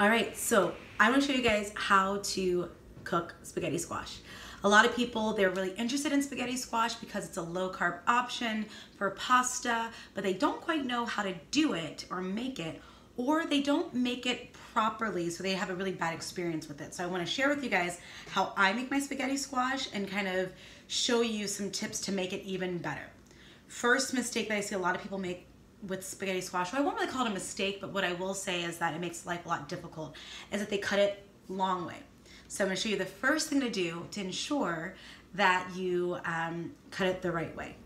All right, so I want to show you guys how to cook spaghetti squash. A lot of people, they're really interested in spaghetti squash because it's a low carb option for pasta, but they don't quite know how to do it or make it, or they don't make it properly, so they have a really bad experience with it. So I wanna share with you guys how I make my spaghetti squash and kind of show you some tips to make it even better. First mistake that I see a lot of people make with spaghetti squash, well, I won't really call it a mistake, but what I will say is that it makes life a lot difficult, is that they cut it long way. So I'm gonna show you the first thing to do to ensure that you um, cut it the right way.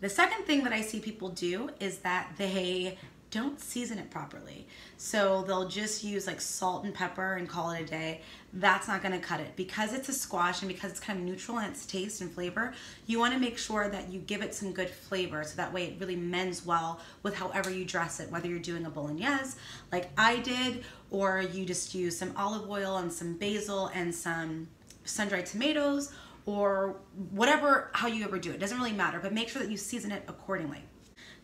The second thing that I see people do is that they don't season it properly. So they'll just use like salt and pepper and call it a day. That's not gonna cut it. Because it's a squash and because it's kind of neutral in its taste and flavor, you wanna make sure that you give it some good flavor so that way it really mends well with however you dress it, whether you're doing a bolognese like I did, or you just use some olive oil and some basil and some sun-dried tomatoes, or whatever, how you ever do it. Doesn't really matter, but make sure that you season it accordingly.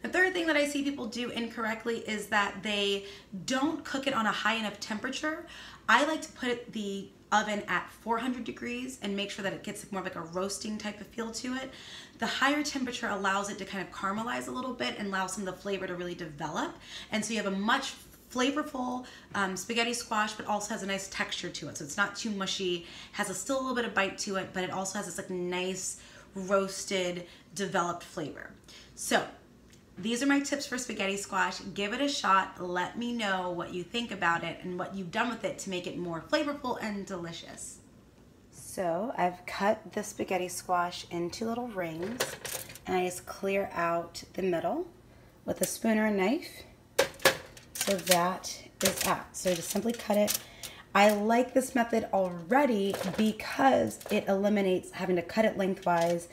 The third thing that I see people do incorrectly is that they don't cook it on a high enough temperature. I like to put the oven at 400 degrees and make sure that it gets more like a roasting type of feel to it. The higher temperature allows it to kind of caramelize a little bit and allow some of the flavor to really develop. And so you have a much flavorful um, spaghetti squash, but also has a nice texture to it. So it's not too mushy, has a, still a little bit of bite to it, but it also has this like nice roasted, developed flavor. So these are my tips for spaghetti squash. Give it a shot. Let me know what you think about it and what you've done with it to make it more flavorful and delicious. So I've cut the spaghetti squash into little rings and I just clear out the middle with a spoon or a knife. So that is that. So just simply cut it. I like this method already because it eliminates having to cut it lengthwise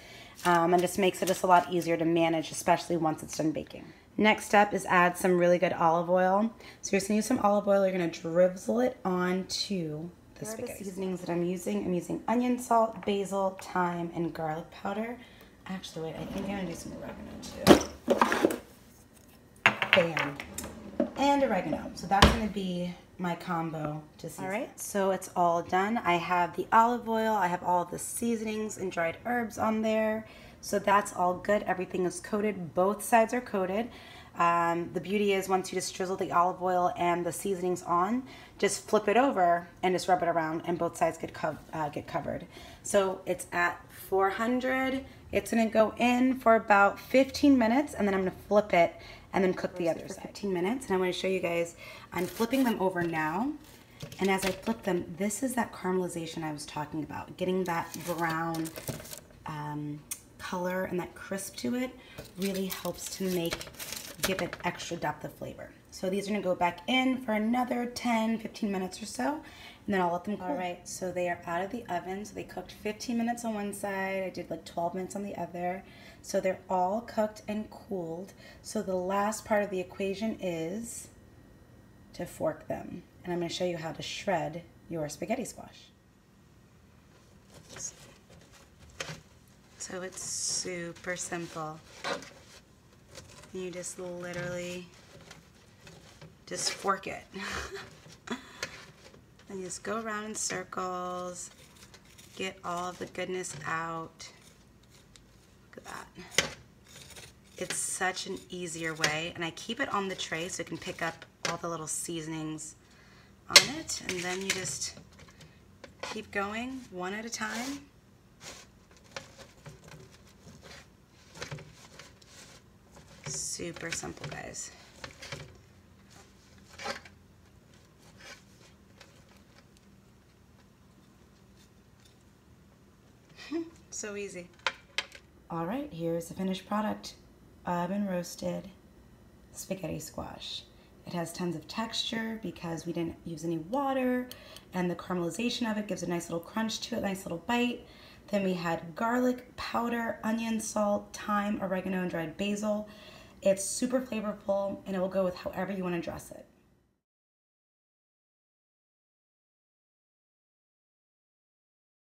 um, and just makes it just a lot easier to manage, especially once it's done baking. Next step is add some really good olive oil. So you're just gonna use some olive oil, you're gonna drizzle it onto the Here spaghetti. the seasonings that I'm using. I'm using onion salt, basil, thyme, and garlic powder. Actually, wait, I think I'm gonna do some oregano too. Bam. And oregano. So that's gonna be my combo to season. All right, so it's all done. I have the olive oil, I have all the seasonings and dried herbs on there. So that's all good. Everything is coated. Both sides are coated. Um, the beauty is once you just drizzle the olive oil and the seasonings on, just flip it over and just rub it around and both sides get, co uh, get covered. So it's at 400. It's gonna go in for about 15 minutes and then I'm gonna flip it and then cook the other side. 15 minutes and I'm gonna show you guys, I'm flipping them over now. And as I flip them, this is that caramelization I was talking about, getting that brown um, color and that crisp to it really helps to make, give it extra depth of flavor. So these are gonna go back in for another 10, 15 minutes or so, and then I'll let them cool. All right, so they are out of the oven. So they cooked 15 minutes on one side. I did like 12 minutes on the other. So they're all cooked and cooled. So the last part of the equation is to fork them. And I'm gonna show you how to shred your spaghetti squash. So it's super simple. You just literally just fork it. and just go around in circles, get all the goodness out. Look at that. It's such an easier way, and I keep it on the tray so it can pick up all the little seasonings on it, and then you just keep going one at a time. Super simple, guys. So easy. All right, here's the finished product. Oven roasted spaghetti squash. It has tons of texture because we didn't use any water and the caramelization of it gives a nice little crunch to it, nice little bite. Then we had garlic powder, onion, salt, thyme, oregano, and dried basil. It's super flavorful and it will go with however you want to dress it.